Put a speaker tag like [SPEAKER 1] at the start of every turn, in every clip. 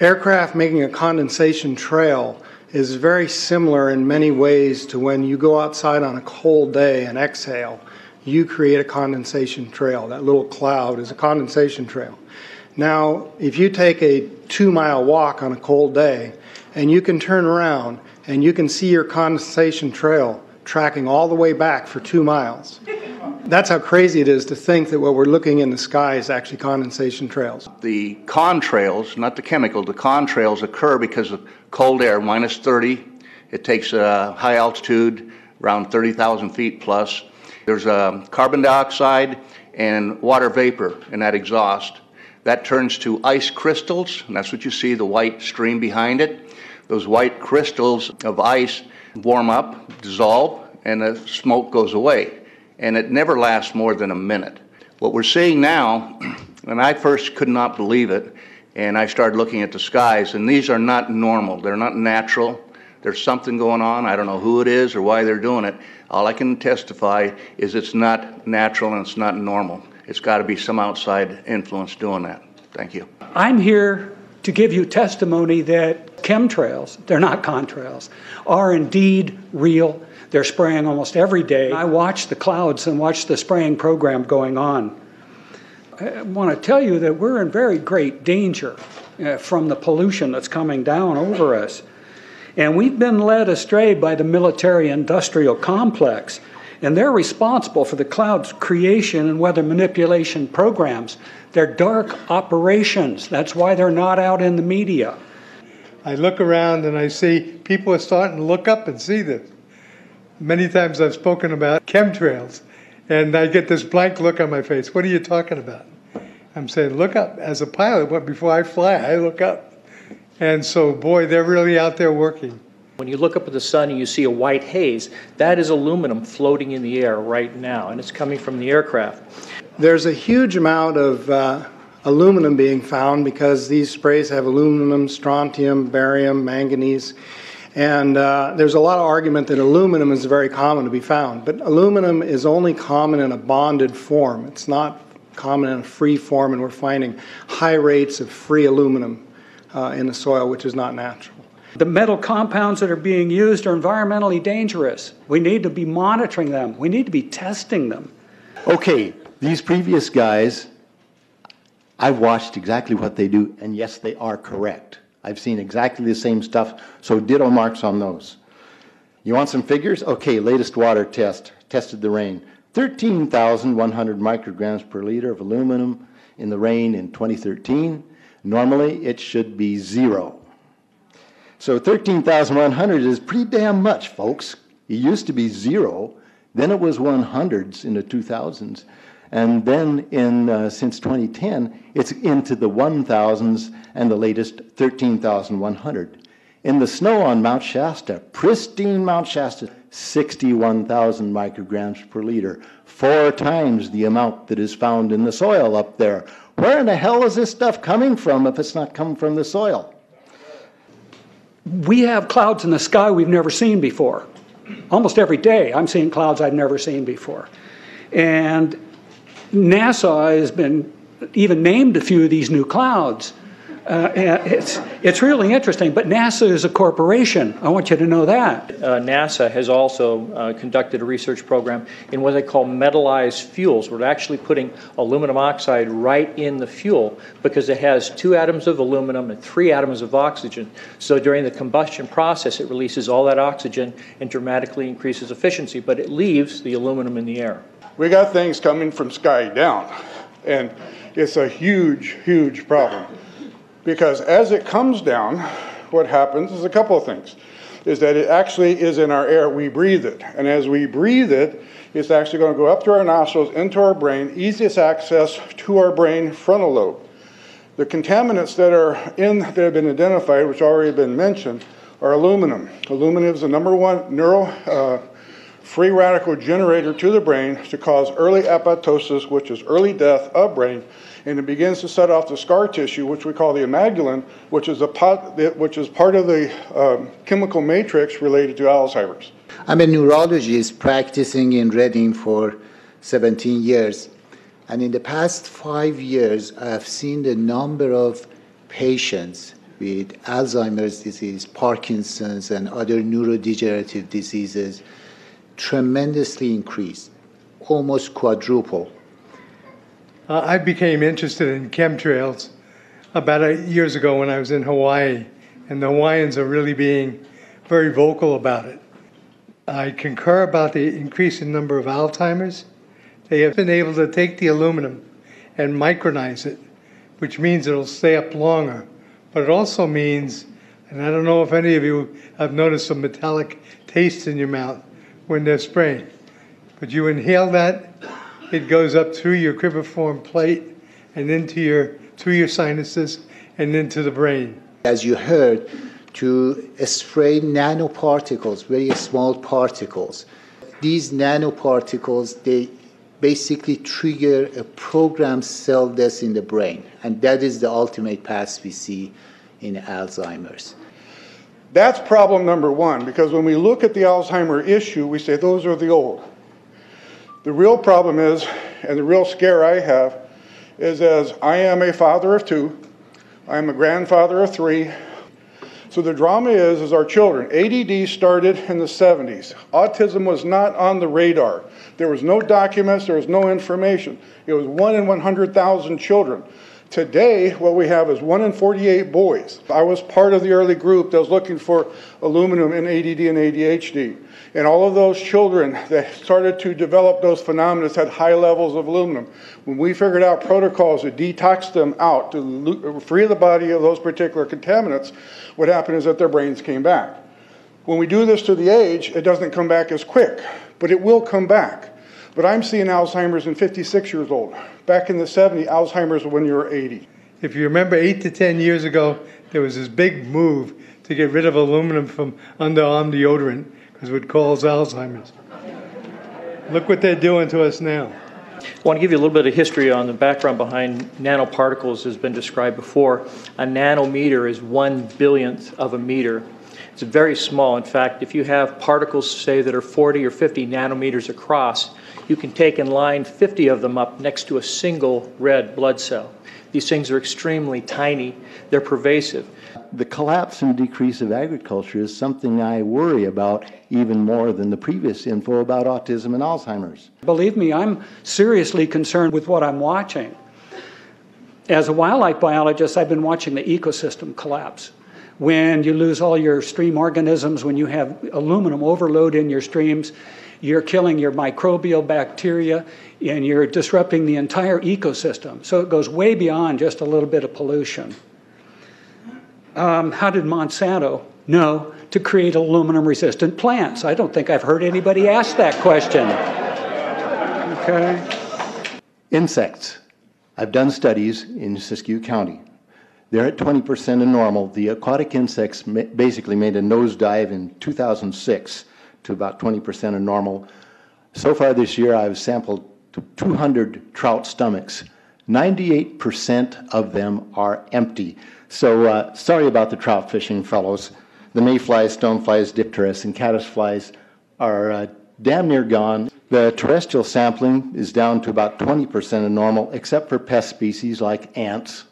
[SPEAKER 1] Aircraft making a condensation trail is very similar in many ways to when you go outside on a cold day and exhale. You create a condensation trail. That little cloud is a condensation trail. Now, if you take a two mile walk on a cold day and you can turn around and you can see your condensation trail tracking all the way back for two miles. That's how crazy it is to think that what we're looking in the sky is actually condensation trails.
[SPEAKER 2] The contrails, not the chemical, the contrails occur because of cold air, minus 30. It takes a high altitude, around 30,000 feet plus. There's a carbon dioxide and water vapor in that exhaust. That turns to ice crystals, and that's what you see the white stream behind it. Those white crystals of ice warm up, dissolve, and the smoke goes away. And it never lasts more than a minute. What we're seeing now, and I first could not believe it, and I started looking at the skies, and these are not normal. They're not natural. There's something going on. I don't know who it is or why they're doing it. All I can testify is it's not natural and it's not normal. It's got to be some outside influence doing that. Thank you.
[SPEAKER 3] I'm here to give you testimony that chemtrails, they're not contrails, are indeed real. They're spraying almost every day. I watch the clouds and watch the spraying program going on. I want to tell you that we're in very great danger uh, from the pollution that's coming down over us. And we've been led astray by the military industrial complex, and they're responsible for the cloud's creation and weather manipulation programs. They're dark operations. That's why they're not out in the media.
[SPEAKER 4] I look around and I see people are starting to look up and see this. Many times I've spoken about chemtrails, and I get this blank look on my face. What are you talking about? I'm saying, look up. As a pilot, before I fly, I look up. And so, boy, they're really out there working.
[SPEAKER 5] When you look up at the sun and you see a white haze, that is aluminum floating in the air right now, and it's coming from the aircraft.
[SPEAKER 1] There's a huge amount of uh, aluminum being found because these sprays have aluminum, strontium, barium, manganese. And uh, there's a lot of argument that aluminum is very common to be found, but aluminum is only common in a bonded form. It's not common in a free form, and we're finding high rates of free aluminum uh, in the soil, which is not natural.
[SPEAKER 3] The metal compounds that are being used are environmentally dangerous. We need to be monitoring them, we need to be testing them.
[SPEAKER 6] Okay, these previous guys, I've watched exactly what they do, and yes, they are correct. I've seen exactly the same stuff, so ditto marks on those. You want some figures? Okay, latest water test, tested the rain. 13,100 micrograms per liter of aluminum in the rain in 2013. Normally, it should be zero. So 13,100 is pretty damn much, folks. It used to be zero, then it was 100s in the 2000s, and then in uh, since 2010, it's into the 1,000s and the latest 13,100. In the snow on Mount Shasta, pristine Mount Shasta, 61,000 micrograms per liter, four times the amount that is found in the soil up there. Where in the hell is this stuff coming from if it's not coming from the soil?
[SPEAKER 3] We have clouds in the sky we've never seen before. Almost every day, I'm seeing clouds I've never seen before. And NASA has been even named a few of these new clouds. Uh, it's, it's really interesting, but NASA is a corporation. I want you to know that.
[SPEAKER 5] Uh, NASA has also uh, conducted a research program in what they call metallized fuels. We're actually putting aluminum oxide right in the fuel because it has two atoms of aluminum and three atoms of oxygen. So during the combustion process, it releases all that oxygen and dramatically increases efficiency, but it leaves the aluminum in the air.
[SPEAKER 7] We got things coming from sky down, and it's a huge, huge problem. Because as it comes down, what happens is a couple of things. Is that it actually is in our air, we breathe it. And as we breathe it, it's actually going to go up through our nostrils, into our brain, easiest access to our brain frontal lobe. The contaminants that are in that have been identified, which already been mentioned, are aluminum. Aluminum is the number one neural uh, free radical generator to the brain to cause early apoptosis, which is early death of brain, and it begins to set off the scar tissue, which we call the amygdalin, which is, a pot, which is part of the um, chemical matrix related to Alzheimer's.
[SPEAKER 8] I'm a neurologist practicing in Redding for 17 years. And in the past five years, I have seen the number of patients with Alzheimer's disease, Parkinson's, and other neurodegenerative diseases tremendously increase, almost quadruple.
[SPEAKER 4] Uh, I became interested in chemtrails about eight years ago when I was in Hawaii, and the Hawaiians are really being very vocal about it. I concur about the increasing number of Alzheimer's. They have been able to take the aluminum and micronize it, which means it'll stay up longer. But it also means, and I don't know if any of you have noticed a metallic taste in your mouth when they're spraying, but you inhale that, it goes up through your cribriform plate and into your through your sinuses and into the brain.
[SPEAKER 8] As you heard, to spray nanoparticles, very small particles. These nanoparticles, they basically trigger a programmed cell death in the brain, and that is the ultimate path we see in Alzheimer's.
[SPEAKER 7] That's problem number one, because when we look at the Alzheimer issue, we say those are the old. The real problem is, and the real scare I have, is as I am a father of two, I'm a grandfather of three. So the drama is, is our children. ADD started in the 70s. Autism was not on the radar. There was no documents, there was no information. It was one in 100,000 children. Today, what we have is one in 48 boys. I was part of the early group that was looking for aluminum in ADD and ADHD. And all of those children that started to develop those phenomena had high levels of aluminum. When we figured out protocols to detox them out, to free the body of those particular contaminants, what happened is that their brains came back. When we do this to the age, it doesn't come back as quick, but it will come back. But I'm seeing Alzheimer's in 56 years old. Back in the 70s, Alzheimer's when you were 80.
[SPEAKER 4] If you remember eight to 10 years ago, there was this big move to get rid of aluminum from underarm deodorant because it causes Alzheimer's. Look what they're doing to us now.
[SPEAKER 5] I want to give you a little bit of history on the background behind nanoparticles has been described before. A nanometer is one billionth of a meter. It's very small. In fact, if you have particles, say, that are 40 or 50 nanometers across, you can take and line 50 of them up next to a single red blood cell. These things are extremely tiny, they're pervasive.
[SPEAKER 6] The collapse and decrease of agriculture is something I worry about even more than the previous info about autism and Alzheimer's.
[SPEAKER 3] Believe me, I'm seriously concerned with what I'm watching. As a wildlife biologist, I've been watching the ecosystem collapse. When you lose all your stream organisms, when you have aluminum overload in your streams, you're killing your microbial bacteria and you're disrupting the entire ecosystem. So it goes way beyond just a little bit of pollution. Um, how did Monsanto know to create aluminum resistant plants? I don't think I've heard anybody ask that question. Okay.
[SPEAKER 6] Insects. I've done studies in Siskiyou County. They're at 20% of normal. The aquatic insects basically made a nosedive in 2006 to about 20% of normal. So far this year, I've sampled 200 trout stomachs. 98% of them are empty. So uh, sorry about the trout fishing, fellows. The mayflies, stoneflies, dipterus, and caddisflies are uh, damn near gone. The terrestrial sampling is down to about 20% of normal, except for pest species like ants.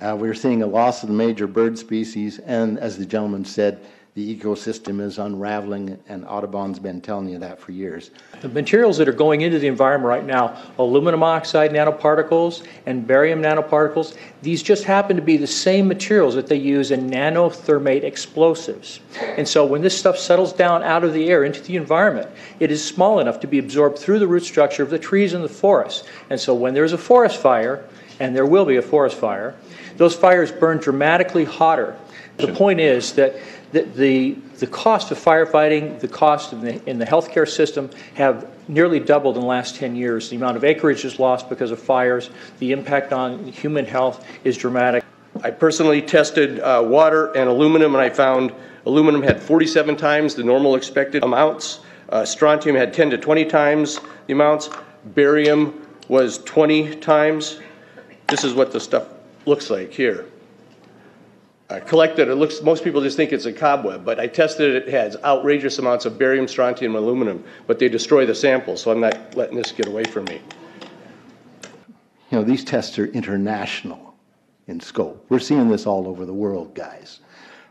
[SPEAKER 6] Uh, we're seeing a loss of the major bird species, and as the gentleman said, the ecosystem is unraveling, and Audubon's been telling you that for years.
[SPEAKER 5] The materials that are going into the environment right now, aluminum oxide nanoparticles and barium nanoparticles, these just happen to be the same materials that they use in nanothermite explosives. And so when this stuff settles down out of the air into the environment, it is small enough to be absorbed through the root structure of the trees in the forest. And so when there's a forest fire, and there will be a forest fire, those fires burn dramatically hotter. The point is that the, the, the cost of firefighting, the cost in the, in the healthcare system have nearly doubled in the last 10 years. The amount of acreage is lost because of fires. The impact on human health is dramatic.
[SPEAKER 9] I personally tested uh, water and aluminum, and I found aluminum had 47 times the normal expected amounts. Uh, strontium had 10 to 20 times the amounts. Barium was 20 times. This is what the stuff looks like here uh, collected, it looks, most people just think it's a cobweb, but I tested it, it has outrageous amounts of barium, strontium, aluminum, but they destroy the sample, so I'm not letting this get away from me.
[SPEAKER 6] You know, these tests are international. in scope. We're seeing this all over the world, guys.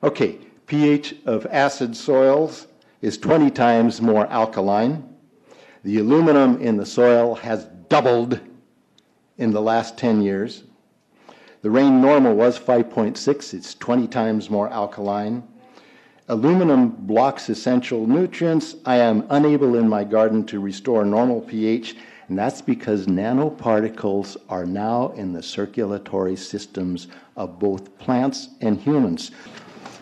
[SPEAKER 6] Okay, pH of acid soils is 20 times more alkaline. The aluminum in the soil has doubled in the last 10 years. The rain normal was 5.6, it's 20 times more alkaline. Aluminum blocks essential nutrients. I am unable in my garden to restore normal pH, and that's because nanoparticles are now in the circulatory systems of both plants and humans.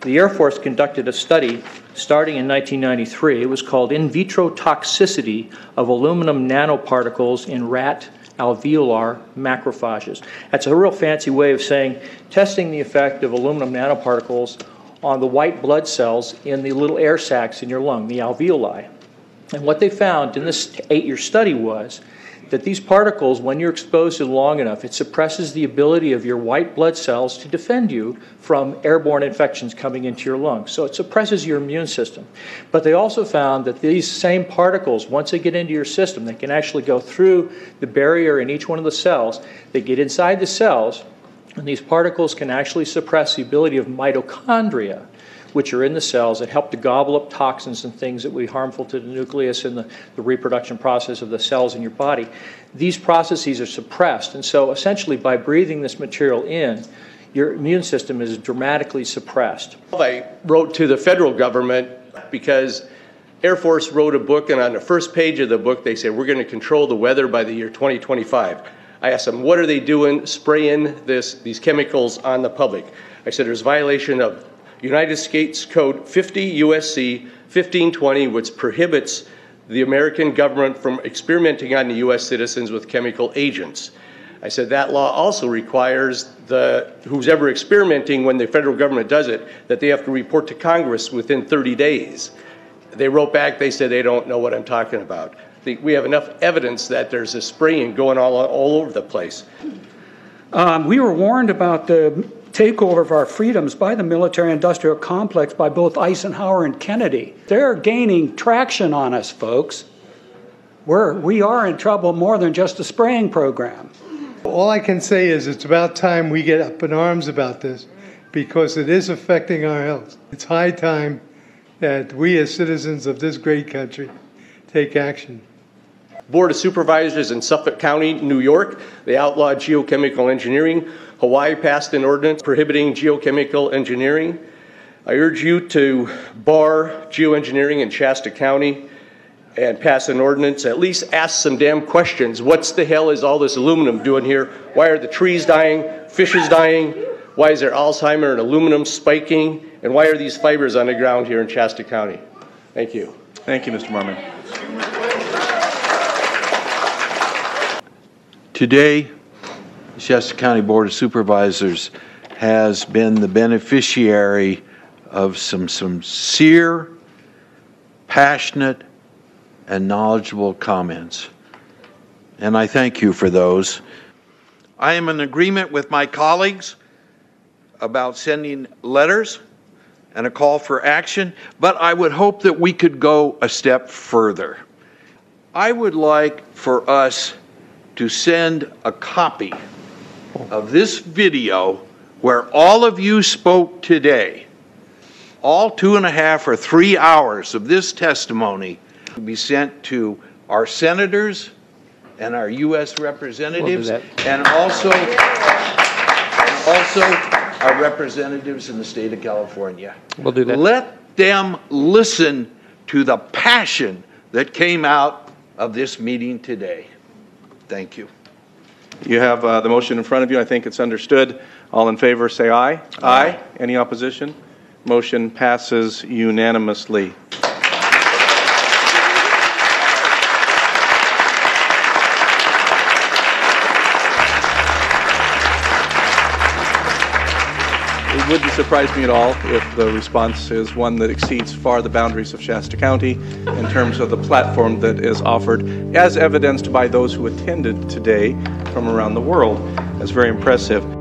[SPEAKER 5] The Air Force conducted a study starting in 1993. It was called In Vitro Toxicity of Aluminum Nanoparticles in Rat Alveolar Macrophages. That's a real fancy way of saying testing the effect of aluminum nanoparticles on the white blood cells in the little air sacs in your lung, the alveoli. And what they found in this eight year study was that these particles, when you're exposed to long enough, it suppresses the ability of your white blood cells to defend you from airborne infections coming into your lungs. So it suppresses your immune system. But they also found that these same particles, once they get into your system, they can actually go through the barrier in each one of the cells. They get inside the cells, and these particles can actually suppress the ability of mitochondria which are in the cells that help to gobble up toxins and things that would be harmful to the nucleus and the, the reproduction process of the cells in your body. These processes are suppressed, and so essentially by breathing this material in, your immune system is dramatically suppressed.
[SPEAKER 9] I wrote to the federal government because Air Force wrote a book, and on the first page of the book, they said, We're going to control the weather by the year 2025. I asked them, What are they doing spraying this, these chemicals on the public? I said, There's violation of United States Code 50 USC 1520, which prohibits the American government from experimenting on the U.S. citizens with chemical agents. I said that law also requires the who's ever experimenting when the federal government does it that they have to report to Congress within 30 days. They wrote back. They said they don't know what I'm talking about. We have enough evidence that there's a spraying going all all over the place.
[SPEAKER 3] Um, we were warned about the takeover of our freedoms by the military industrial complex by both Eisenhower and Kennedy. They're gaining traction on us, folks. We're, we are in trouble more than just a spraying program.
[SPEAKER 4] All I can say is it's about time we get up in arms about this because it is affecting our health. It's high time that we, as citizens of this great country, take action.
[SPEAKER 9] Board of Supervisors in Suffolk County, New York, they outlawed geochemical engineering. Hawaii passed an ordinance prohibiting geochemical engineering. I urge you to bar geoengineering in Shasta County and pass an ordinance. At least ask some damn questions. What's the hell is all this aluminum doing here? Why are the trees dying? Fishes dying? Why is there Alzheimer and aluminum spiking? And why are these fibers on the ground here in Shasta County? Thank you.
[SPEAKER 10] Thank you, Mr. Marmon.
[SPEAKER 11] Today, the Shasta County Board of Supervisors has been the beneficiary of some sincere, passionate, and knowledgeable comments. And I thank you for those. I am in agreement with my colleagues about sending letters and a call for action, but I would hope that we could go a step further. I would like for us to send a copy of this video where all of you spoke today, all two and a half or three hours of this testimony, be sent to our senators and our U.S. representatives, and also, also our representatives in the state of California.
[SPEAKER 5] We'll do that.
[SPEAKER 11] Let them listen to the passion that came out of this meeting today. Thank you.
[SPEAKER 10] You have uh, the motion in front of you. I think it's understood. All in favor, say aye. Aye. Any opposition? Motion passes unanimously. It wouldn't surprise me at all if the response is one that exceeds far the boundaries of Shasta County in terms of the platform that is offered, as evidenced by those who attended today from around the world. That's very impressive.